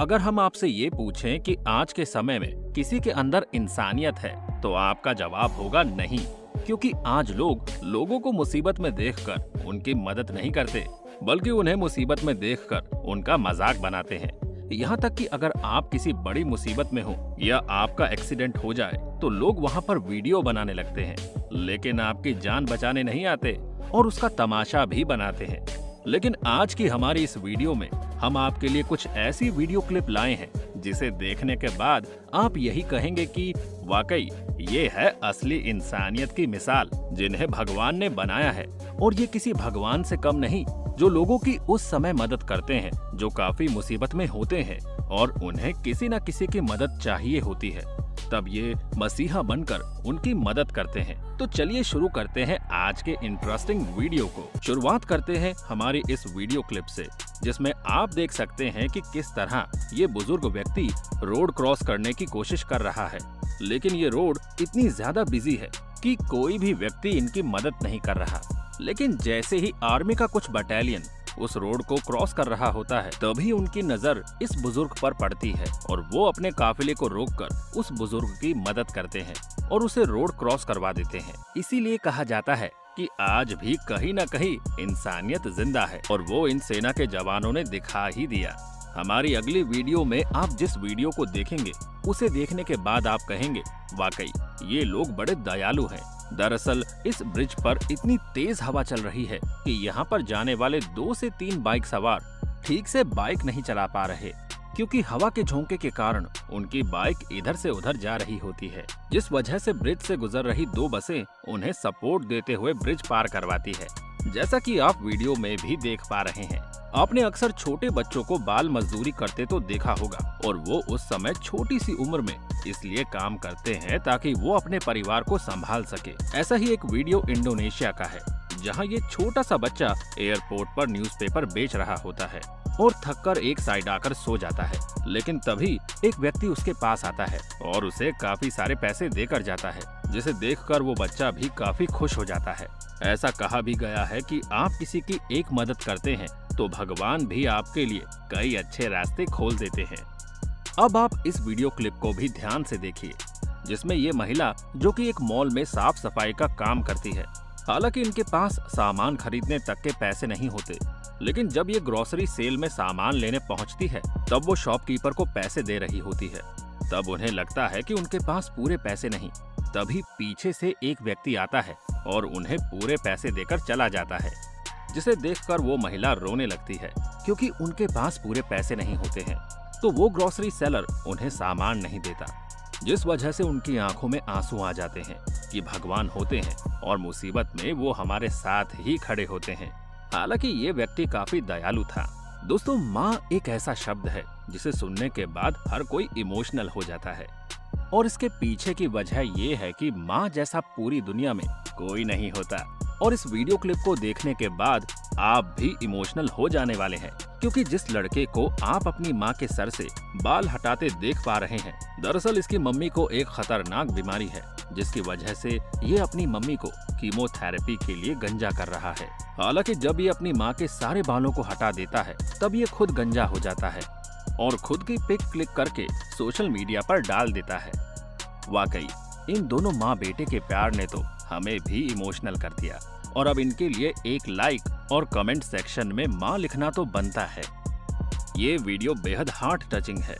अगर हम आपसे ये पूछें कि आज के समय में किसी के अंदर इंसानियत है तो आपका जवाब होगा नहीं। क्योंकि आज लोग लोगों को मुसीबत में देखकर उनकी मदद नहीं करते, बल्कि उन्हें मुसीबत में देखकर उनका मज़ाक बनाते हैं। यहाँ तक कि अगर आप किसी बड़ी मुसीबत में हो या आपका एक्सीडेंट हो जाए तो लोग वहाँ पर वीडियो बनाने लगते हैं, लेकिन आपकी जान बचाने नहीं आते और उसका तमाशा भी बनाते हैं। लेकिन आज की हमारी इस वीडियो में हम आपके लिए कुछ ऐसी वीडियो क्लिप लाए हैं, जिसे देखने के बाद आप यही कहेंगे कि, वाकई, ये है असली इंसानियत की मिसाल जिन्हें भगवान ने बनाया है। और ये किसी भगवान से कम नहीं, जो लोगों की उस समय मदद करते हैं, जो काफ़ी मुसीबत में होते हैं और उन्हें किसी न किसी की मदद चाहिए होती है। तब ये मसीहा बनकर उनकी मदद करते हैं। तो चलिए शुरू करते हैं आज के इंटरेस्टिंग वीडियो को। शुरुआत करते हैं हमारी इस वीडियो क्लिप से, जिसमें आप देख सकते हैं कि किस तरह ये बुज़ुर्ग व्यक्ति रोड क्रॉस करने की कोशिश कर रहा है। लेकिन ये रोड इतनी ज़्यादा बिज़ी है कि कोई भी व्यक्ति इनकी मदद नहीं कर रहा। लेकिन जैसे ही आर्मी का कुछ बटालियन उस रोड को क्रॉस कर रहा होता है, तभी उनकी नज़र इस बुज़ुर्ग पर पड़ती है और वो अपने काफिले को रोककर उस बुज़ुर्ग की मदद करते हैं और उसे रोड क्रॉस करवा देते हैं। इसीलिए कहा जाता है कि आज भी कहीं न कहीं इंसानियत ज़िंदा है और वो इन सेना के जवानों ने दिखा ही दिया। हमारी अगली वीडियो में आप जिस वीडियो को देखेंगे, उसे देखने के बाद आप कहेंगे, वाकई, ये लोग बड़े दयालु हैं। दरअसल, इस ब्रिज पर इतनी तेज हवा चल रही है कि यहाँ पर जाने वाले दो से तीन बाइक सवार ठीक से बाइक नहीं चला पा रहे, क्योंकि हवा के झोंके के कारण उनकी बाइक इधर से उधर जा रही होती है, जिस वजह से ब्रिज से गुजर रही दो बसें उन्हें सपोर्ट देते हुए ब्रिज पार करवाती है। जैसा कि आप वीडियो में भी देख पा रहे हैं। आपने अक्सर छोटे बच्चों को बाल मजदूरी करते तो देखा होगा, और वो उस समय छोटी सी उम्र में इसलिए काम करते हैं ताकि वो अपने परिवार को संभाल सके। ऐसा ही एक वीडियो इंडोनेशिया का है, जहाँ ये छोटा सा बच्चा एयरपोर्ट पर न्यूज़पेपर बेच रहा होता है और थककर एक साइड आकर सो जाता है, लेकिन तभी एक व्यक्ति उसके पास आता है और उसे काफ़ी सारे पैसे देकर जाता है, जिसे देखकर वो बच्चा भी काफ़ी खुश हो जाता है। ऐसा कहा भी गया है कि आप किसी की एक मदद करते हैं तो भगवान भी आपके लिए कई अच्छे रास्ते खोल देते हैं। अब आप इस वीडियो क्लिप को भी ध्यान से देखिए, जिसमें ये महिला, जो कि एक मॉल में साफ़ सफ़ाई का काम करती है, हालाँकि इनके पास सामान खरीदने तक के पैसे नहीं होते, लेकिन जब ये ग्रोसरी सेल में सामान लेने पहुँचती है, तब वो शॉपकीपर को पैसे दे रही होती है। तब उन्हें लगता है कि उनके पास पूरे पैसे नहीं, तभी पीछे से एक व्यक्ति आता है और उन्हें पूरे पैसे देकर चला जाता है। जिसे देखकर वो महिला रोने लगती है, क्योंकि उनके पास पूरे पैसे नहीं होते हैं तो वो ग्रोसरी सेलर उन्हें सामान नहीं देता, जिस वजह से उनकी आँखों में आँसू आ जाते हैं कि भगवान होते हैं और मुसीबत में वो हमारे साथ ही खड़े होते हैं। हालाँकि ये व्यक्ति काफ़ी दयालु था। दोस्तों, माँ एक ऐसा शब्द है, जिसे सुनने के बाद हर कोई इमोशनल हो जाता है। और इसके पीछे की वजह ये है कि माँ जैसा पूरी दुनिया में कोई नहीं होता। और इस वीडियो क्लिप को देखने के बाद आप भी इमोशनल हो जाने वाले हैं, क्योंकि जिस लड़के को आप अपनी माँ के सर से बाल हटाते देख पा रहे हैं, दरअसल इसकी मम्मी को एक खतरनाक बीमारी है, जिसकी वजह से ये अपनी मम्मी को कीमोथेरेपी के लिए गंजा कर रहा है। हालाँकि जब ये अपनी माँ के सारे बालों को हटा देता है, तब ये खुद गंजा हो जाता है और खुद की पिक क्लिक करके सोशल मीडिया पर डाल देता है। वाकई, इन दोनों माँ बेटे के प्यार ने तो हमें भी इमोशनल कर दिया। और अब इनके लिए एक लाइक और कमेंट सेक्शन में माँ लिखना तो बनता है। ये वीडियो बेहद हार्ट टचिंग है।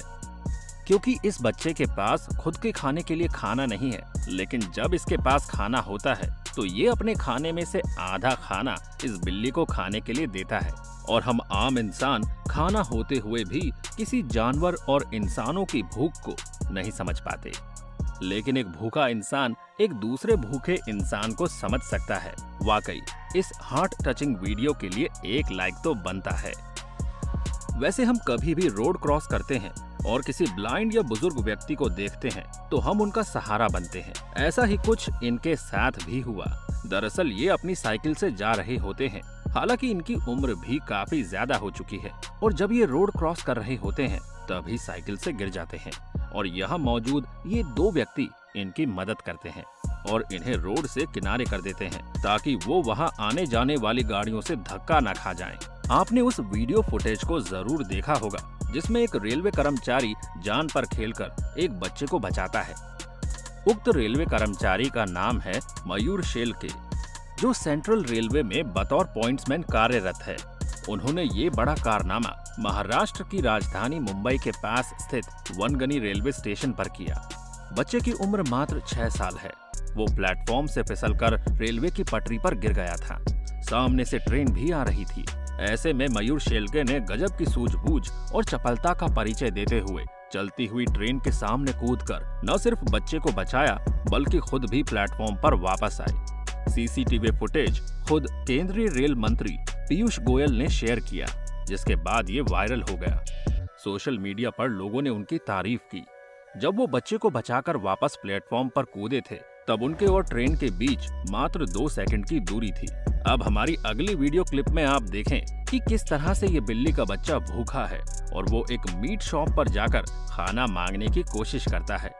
क्योंकि इस बच्चे के पास खुद के खाने के लिए खाना नहीं है, लेकिन जब इसके पास खाना होता है तो ये अपने खाने में से आधा खाना इस बिल्ली को खाने के लिए देता है। और हम आम इंसान खाना होते हुए भी किसी जानवर और इंसानों की भूख को नहीं समझ पाते। लेकिन एक भूखा इंसान एक दूसरे भूखे इंसान को समझ सकता है। वाकई, इस हार्ट टचिंग वीडियो के लिए एक लाइक तो बनता है। वैसे हम कभी भी रोड क्रॉस करते हैं और किसी ब्लाइंड या बुज़ुर्ग व्यक्ति को देखते हैं तो हम उनका सहारा बनते हैं। ऐसा ही कुछ इनके साथ भी हुआ। दरअसल ये अपनी साइकिल से जा रहे होते हैं। हालाँकि इनकी उम्र भी काफ़ी ज़्यादा हो चुकी है और जब ये रोड क्रॉस कर रहे होते हैं, तभी साइकिल से गिर जाते हैं। और यहाँ मौजूद ये दो व्यक्ति इनकी मदद करते हैं और इन्हें रोड से किनारे कर देते हैं ताकि वो वहाँ आने जाने वाली गाड़ियों से धक्का न खा जाएँ। आपने उस वीडियो फुटेज को ज़रूर देखा होगा, जिसमें एक रेलवे कर्मचारी जान पर खेलकर एक बच्चे को बचाता है उक्त रेलवे कर्मचारी का नाम है मयूर शेल के, जो सेंट्रल रेलवे में बतौर पॉइंट्समैन कार्यरत है उन्होंने ये बड़ा कारनामा महाराष्ट्र की राजधानी मुंबई के पास स्थित वनगनी रेलवे स्टेशन पर किया। बच्चे की उम्र मात्र छह साल है। वो प्लेटफॉर्म से फिसलकर रेलवे की पटरी पर गिर गया था। सामने से ट्रेन भी आ रही थी। ऐसे में मयूर शेलके ने गजब की सूझबूझ और चपलता का परिचय देते हुए चलती हुई ट्रेन के सामने कूदकर न सिर्फ़ बच्चे को बचाया, बल्कि खुद भी प्लेटफॉर्म पर वापस आए। सीसीटीवी फुटेज, खुद केंद्रीय रेल मंत्री पीयूष गोयल ने शेयर किया, जिसके बाद ये वायरल हो गया। सोशल मीडिया पर लोगों ने उनकी तारीफ़ की। जब वो बच्चे को बचाकर वापस प्लेटफॉर्म पर कूदे थे, तब उनके और ट्रेन के बीच मात्र दो सेकंड की दूरी थी। अब हमारी अगली वीडियो क्लिप में आप देखें कि किस तरह से ये बिल्ली का बच्चा भूखा है और वो एक मीट शॉप पर जाकर खाना मांगने की कोशिश करता है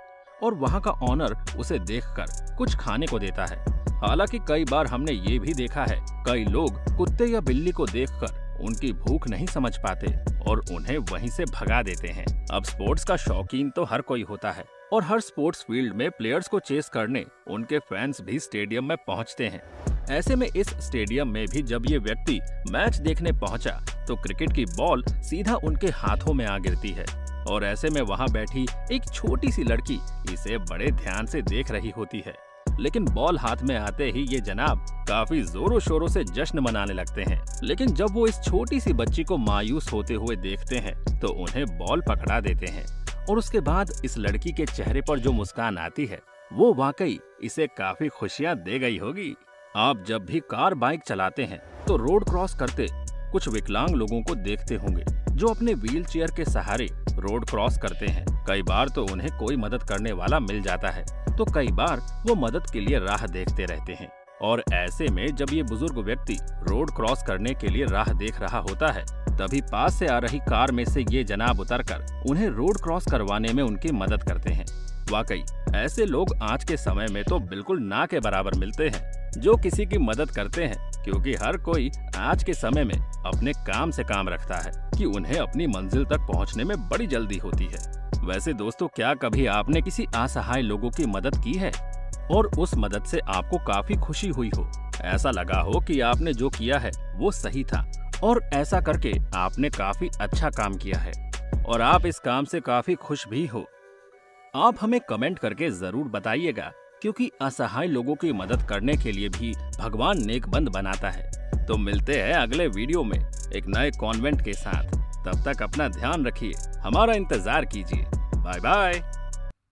और वहाँ का ऑनर उसे देखकर कुछ खाने को देता है। हालाँकि कई बार हमने ये भी देखा है, कई लोग कुत्ते या बिल्ली को देखकर उनकी भूख नहीं समझ पाते और उन्हें वहीं से भगा देते हैं। अब स्पोर्ट्स का शौकीन तो हर कोई होता है और हर स्पोर्ट्स फ़ील्ड में प्लेयर्स को चेस करने उनके फैंस भी स्टेडियम में पहुँचते हैं। ऐसे में इस स्टेडियम में भी जब ये व्यक्ति मैच देखने पहुँचा तो क्रिकेट की बॉल सीधा उनके हाथों में आ गिरती है और ऐसे में वहाँ बैठी एक छोटी सी लड़की इसे बड़े ध्यान से देख रही होती है। लेकिन बॉल हाथ में आते ही ये जनाब काफ़ी जोरों शोरों से जश्न मनाने लगते हैं। लेकिन जब वो इस छोटी सी बच्ची को मायूस होते हुए देखते हैं तो उन्हें बॉल पकड़ा देते हैं। और उसके बाद इस लड़की के चेहरे पर जो मुस्कान आती है, वो वाकई इसे काफ़ी खुशियाँ दे गई होगी। आप जब भी कार बाइक चलाते हैं तो रोड क्रॉस करते कुछ विकलांग लोगों को देखते होंगे, जो अपने व्हील चेयर के सहारे रोड क्रॉस करते हैं। कई बार तो उन्हें कोई मदद करने वाला मिल जाता है तो कई बार वो मदद के लिए राह देखते रहते हैं। और ऐसे में जब ये बुज़ुर्ग व्यक्ति रोड क्रॉस करने के लिए राह देख रहा होता है, तभी पास से आ रही कार में से ये जनाब उतरकर उन्हें रोड क्रॉस करवाने में उनकी मदद करते हैं। वाकई, ऐसे लोग आज के समय में तो बिल्कुल ना के बराबर मिलते हैं, जो किसी की मदद करते हैं, क्योंकि हर कोई आज के समय में अपने काम से काम रखता है कि उन्हें अपनी मंजिल तक पहुँचने में बड़ी जल्दी होती है। वैसे दोस्तों, क्या कभी आपने किसी असहाय लोगों की मदद की है? और उस मदद से आपको काफ़ी खुशी हुई हो? ऐसा लगा हो कि आपने जो किया है, वो सही था। और ऐसा करके आपने काफ़ी अच्छा काम किया है। और आप इस काम से काफ़ी खुश भी हो। आप हमें कमेंट करके ज़रूर बताइएगा, क्योंकि असहाय लोगों की मदद करने के लिए भी भगवान नेकबंद बनाता है। तो मिलते हैं अगले वीडियो में, एक नए कॉन्वेंट के साथ। तब तक अपना ध्यान रखिए। हमारा इंतज़ार कीजिए। Bye bye